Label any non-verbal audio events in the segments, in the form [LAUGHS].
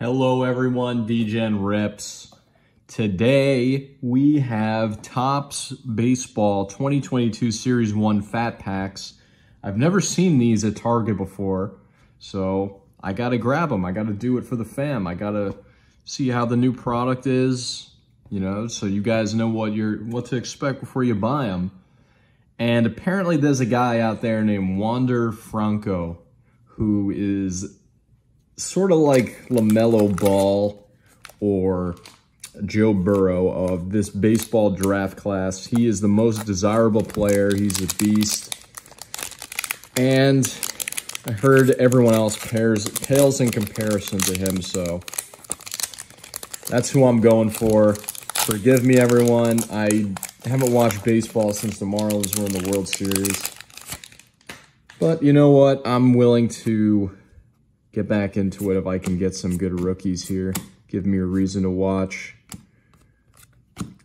Hello everyone, Degen Rips. Today we have Topps Baseball 2022 Series 1 Fat Packs. I've never seen these at Target before, so I gotta grab them. I gotta do it for the fam. I gotta see how the new product is, you know, so you guys know what you're what to expect before you buy them. And apparently there's a guy out there named Wander Franco who is sort of like LaMelo Ball or Joe Burrow of this baseball draft class. He is the most desirable player. He's a beast. And I heard everyone else pairs, pales in comparison to him, so that's who I'm going for. Forgive me, everyone. I haven't watched baseball since the Marlins were in the World Series. But you know what? I'm willing to get back into it if I can get some good rookies here. Give me a reason to watch.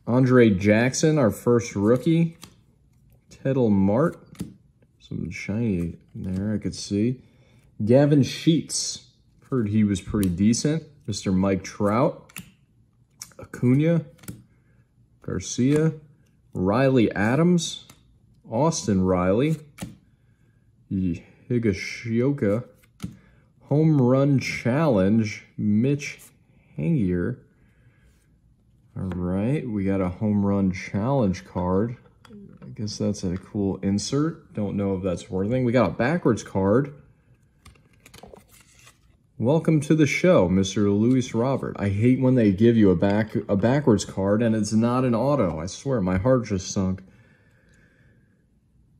Andre Jackson, our first rookie. Ketel Mart. Some shiny there I could see. Gavin Sheets. Heard he was pretty decent. Mr. Mike Trout. Acuna. Garcia. Riley Adams. Austin Riley. Higashioka. Home Run Challenge, Mitch Haniger. All right, we got a Home Run Challenge card. I guess that's a cool insert. Don't know if that's worth anything. We got a backwards card. Welcome to the show, Mr. Luis Robert. I hate when they give you a back a backwards card and it's not an auto. I swear, my heart just sunk.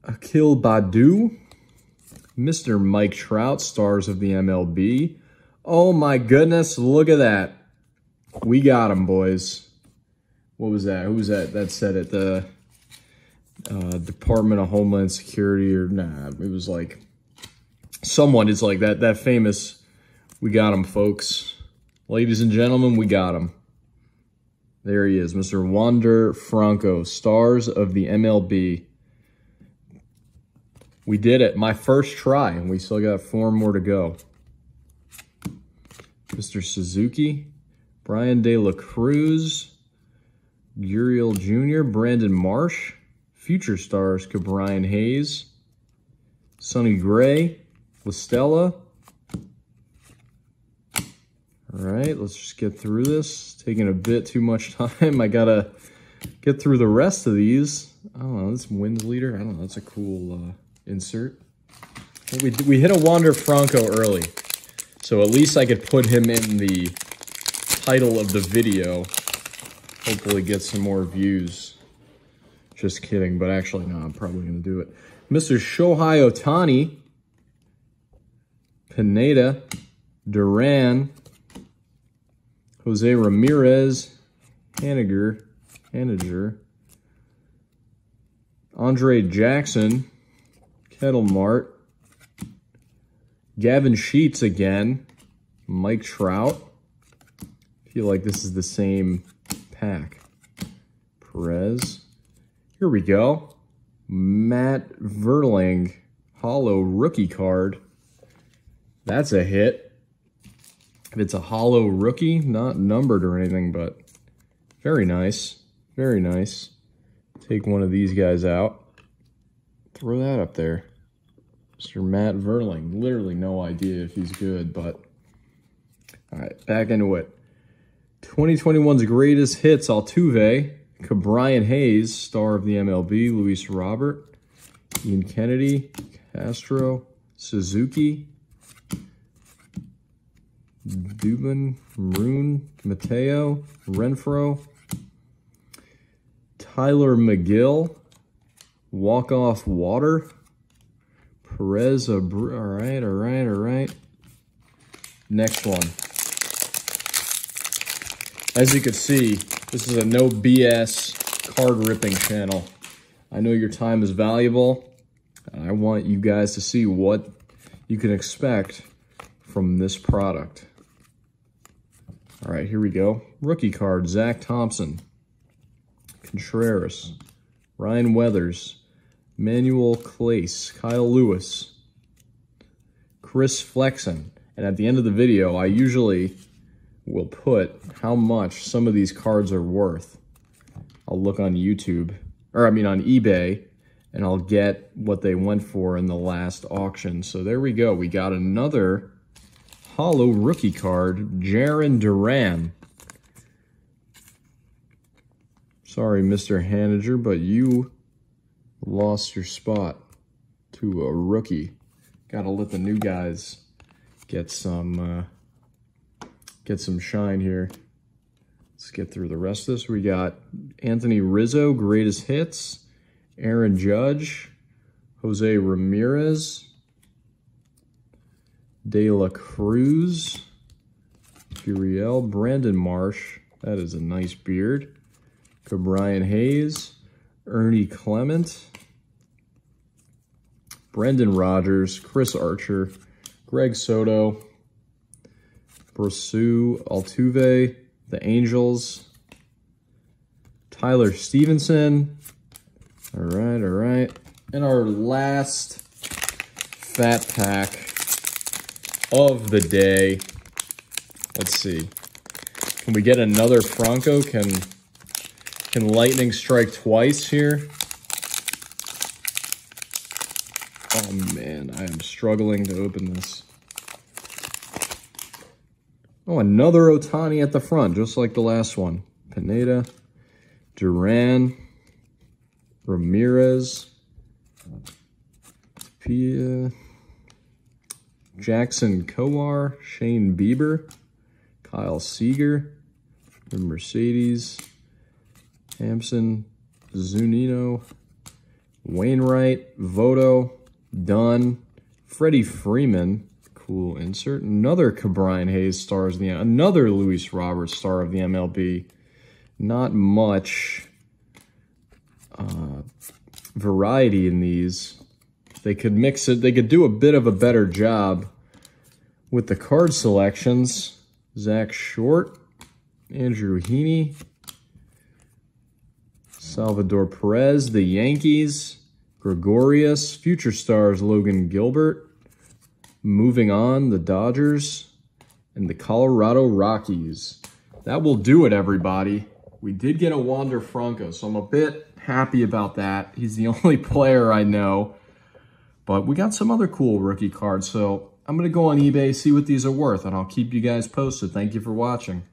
Akil Baddoo. Mr. Mike Trout, stars of the MLB. Oh my goodness, look at that. We got him, boys. What was that? Who was that that said it? The uh, Department of Homeland Security or nah, it was like someone is like that that famous we got him folks. Ladies and gentlemen, we got him. There he is, Mr. Wander Franco, stars of the MLB. We did it. My first try, and we still got four more to go. Mr. Suzuki, Bryan De La Cruz, Gurriel Jr., Brandon Marsh, future stars Ke'Bryan Hayes, Sonny Gray, LaStella. All right, let's just get through this. taking a bit too much [LAUGHS] time. I gotta get through the rest of these. I don't know, this wins leader. I don't know, that's a cool... Uh, insert. We, we hit a Wander Franco early, so at least I could put him in the title of the video. Hopefully get some more views. Just kidding, but actually, no, I'm probably going to do it. Mr. Shohei Ohtani, Pineda, Duran, Jose Ramirez, Haniger, Haniger, Andre Jackson, Ketel Marte. Gavin Sheets again. Mike Trout. I feel like this is the same pack. Perez. Here we go. Matt Vierling. Hollow rookie card. That's a hit. If it's a hollow rookie, not numbered or anything, but very nice. Very nice. Take one of these guys out. Throw that up there. Mr. Matt Vierling. Literally no idea if he's good, but all right, back into it. 2021's greatest hits, Altuve, Ke'Bryan Hayes, star of the MLB, Luis Robert, Ian Kennedy, Castro, Suzuki, Dubin, Maroon, Mateo, Renfroe, Tylor Megill, Walk Off Water, Perez, all right, all right, all right. Next one. As you can see, this is a no BS card ripping channel. I know your time is valuable. and I want you guys to see what you can expect from this product. All right, here we go. Rookie card, Zach Thompson, Contreras, Ryan Weathers, Manuel Clase, Kyle Lewis, Chris Flexen. And at the end of the video, I usually will put how much some of these cards are worth. I'll look on YouTube, or I mean on eBay, and I'll get what they went for in the last auction. So there we go. We got another hollow rookie card, Jarren Duran. Sorry, Mr. Haniger, but you lost your spot to a rookie. Got to let the new guys get some uh, get some shine here. Let's get through the rest of this. We got Anthony Rizzo, greatest hits. Aaron Judge, Jose Ramirez, De La Cruz, Gurriel, Brandon Marsh. That is a nice beard. Brian Hayes, Ernie Clement, Brendan Rodgers, Chris Archer, Greg Soto, Brasu Altuve, the Angels, Tyler Stephenson. All right, all right. And our last fat pack of the day. Let's see. Can we get another Franco? Can can lightning strike twice here? Oh man, I am struggling to open this. Oh, another Ohtani at the front, just like the last one. Pineda, Duran, Ramirez, Pia, Jackson Kowar, Shane Bieber, Kyle Seager, Mercedes, Hampson, Zunino, Wainwright, Votto, Dunn, Freddie Freeman, cool insert. Another Ke'Bryan Hayes stars the another Luis Roberts star of the MLB. Not much uh, variety in these. They could mix it. They could do a bit of a better job with the card selections. Zach Short, Andrew Heaney, Salvador Perez, the Yankees, Gregorius, future stars Logan Gilbert, moving on, the Dodgers, and the Colorado Rockies. That will do it, everybody. We did get a Wander Franco, so I'm a bit happy about that. He's the [LAUGHS] only player I know. But we got some other cool rookie cards, so I'm going to go on eBay, see what these are worth, and I'll keep you guys posted. Thank you for watching.